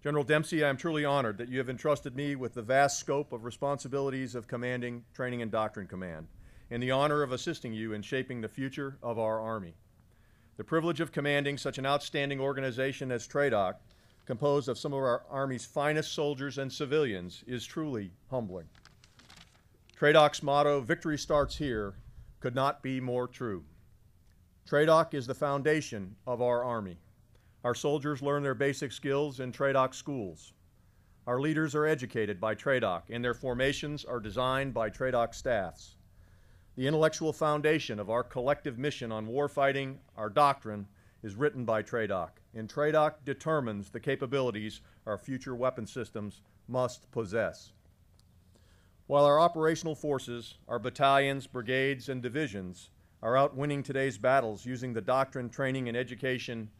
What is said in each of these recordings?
General Dempsey, I am truly honored that you have entrusted me with the vast scope of responsibilities of commanding, training, and doctrine command, and the honor of assisting you in shaping the future of our Army. The privilege of commanding such an outstanding organization as TRADOC, composed of some of our Army's finest soldiers and civilians, is truly humbling. TRADOC's motto, Victory Starts Here, could not be more true. TRADOC is the foundation of our Army. Our soldiers learn their basic skills in TRADOC schools. Our leaders are educated by TRADOC, and their formations are designed by TRADOC staffs. The intellectual foundation of our collective mission on warfighting, our doctrine, is written by TRADOC, and TRADOC determines the capabilities our future weapon systems must possess. While our operational forces, our battalions, brigades, and divisions are out winning today's battles using the doctrine, training, and education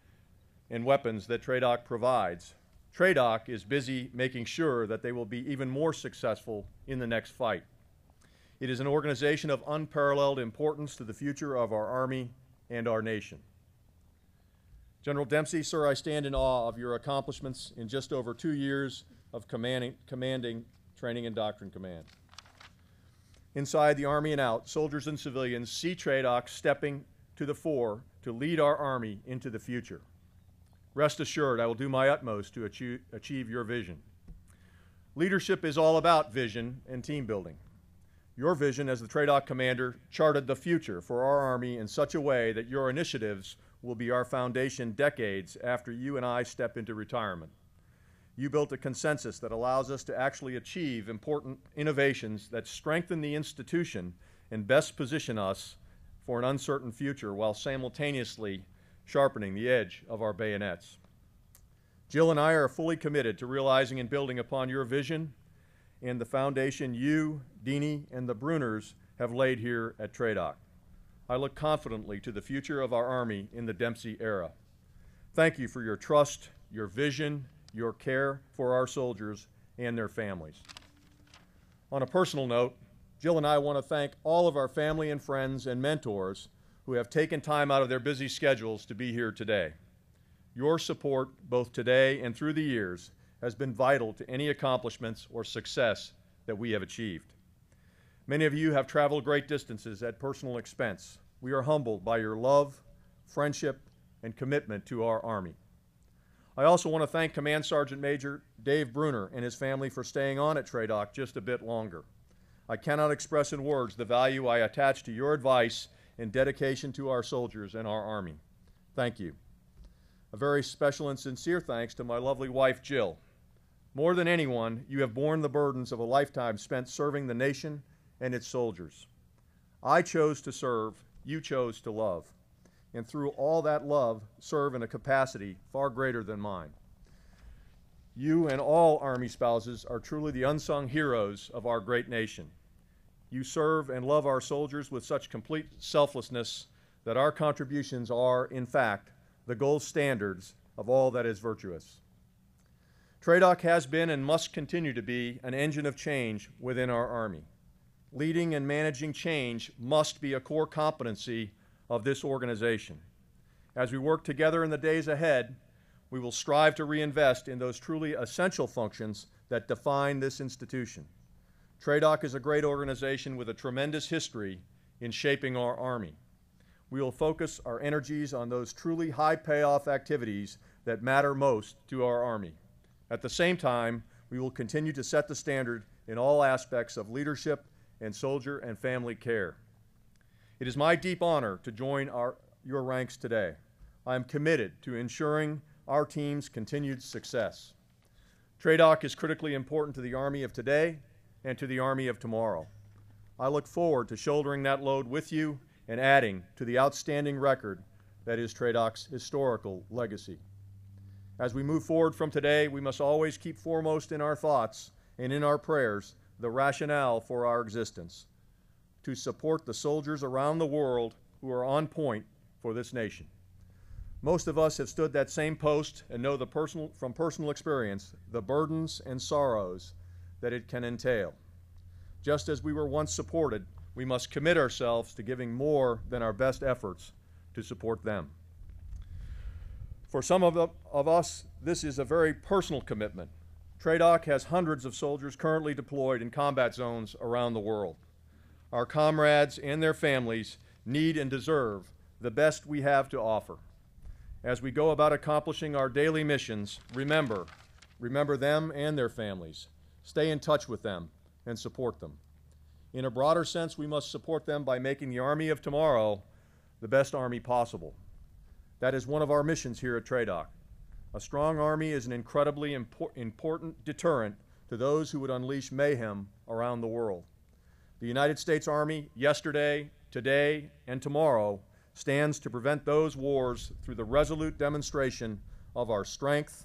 and weapons that TRADOC provides, TRADOC is busy making sure that they will be even more successful in the next fight. It is an organization of unparalleled importance to the future of our Army and our nation. General Dempsey, sir, I stand in awe of your accomplishments in just over two years of commanding, commanding training and doctrine command. Inside the Army and out, soldiers and civilians see TRADOC stepping to the fore to lead our Army into the future. Rest assured, I will do my utmost to achieve, achieve your vision. Leadership is all about vision and team building. Your vision as the TRADOC commander charted the future for our Army in such a way that your initiatives will be our foundation decades after you and I step into retirement. You built a consensus that allows us to actually achieve important innovations that strengthen the institution and best position us for an uncertain future while simultaneously sharpening the edge of our bayonets. Jill and I are fully committed to realizing and building upon your vision and the foundation you, Deanie, and the Bruners have laid here at TRADOC. I look confidently to the future of our Army in the Dempsey era. Thank you for your trust, your vision, your care for our soldiers and their families. On a personal note, Jill and I want to thank all of our family and friends and mentors who have taken time out of their busy schedules to be here today. Your support, both today and through the years, has been vital to any accomplishments or success that we have achieved. Many of you have traveled great distances at personal expense. We are humbled by your love, friendship, and commitment to our Army. I also want to thank Command Sergeant Major Dave Bruner and his family for staying on at TRADOC just a bit longer. I cannot express in words the value I attach to your advice and dedication to our soldiers and our Army. Thank you. A very special and sincere thanks to my lovely wife, Jill. More than anyone, you have borne the burdens of a lifetime spent serving the nation and its soldiers. I chose to serve, you chose to love, and through all that love, serve in a capacity far greater than mine. You and all Army spouses are truly the unsung heroes of our great nation. You serve and love our soldiers with such complete selflessness that our contributions are, in fact, the gold standards of all that is virtuous. TRADOC has been and must continue to be an engine of change within our Army. Leading and managing change must be a core competency of this organization. As we work together in the days ahead, we will strive to reinvest in those truly essential functions that define this institution. TRADOC is a great organization with a tremendous history in shaping our Army. We will focus our energies on those truly high payoff activities that matter most to our Army. At the same time, we will continue to set the standard in all aspects of leadership and soldier and family care. It is my deep honor to join our, your ranks today. I am committed to ensuring our team's continued success. TRADOC is critically important to the Army of today and to the Army of tomorrow. I look forward to shouldering that load with you and adding to the outstanding record that is TRADOC's historical legacy. As we move forward from today, we must always keep foremost in our thoughts and in our prayers the rationale for our existence to support the soldiers around the world who are on point for this nation. Most of us have stood that same post and know the personal, from personal experience the burdens and sorrows that it can entail. Just as we were once supported, we must commit ourselves to giving more than our best efforts to support them. For some of, of us, this is a very personal commitment. TRADOC has hundreds of soldiers currently deployed in combat zones around the world. Our comrades and their families need and deserve the best we have to offer. As we go about accomplishing our daily missions, remember, remember them and their families. Stay in touch with them and support them. In a broader sense, we must support them by making the Army of tomorrow the best Army possible. That is one of our missions here at TRADOC. A strong Army is an incredibly impor- important deterrent to those who would unleash mayhem around the world. The United States Army, yesterday, today, and tomorrow, stands to prevent those wars through the resolute demonstration of our strength,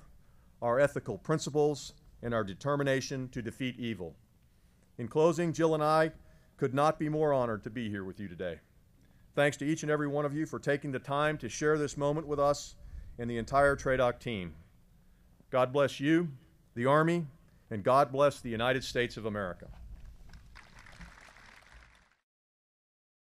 our ethical principles, and our determination to defeat evil. In closing, Jill and I could not be more honored to be here with you today. Thanks to each and every one of you for taking the time to share this moment with us and the entire TRADOC team. God bless you, the Army, and God bless the United States of America.